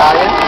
está.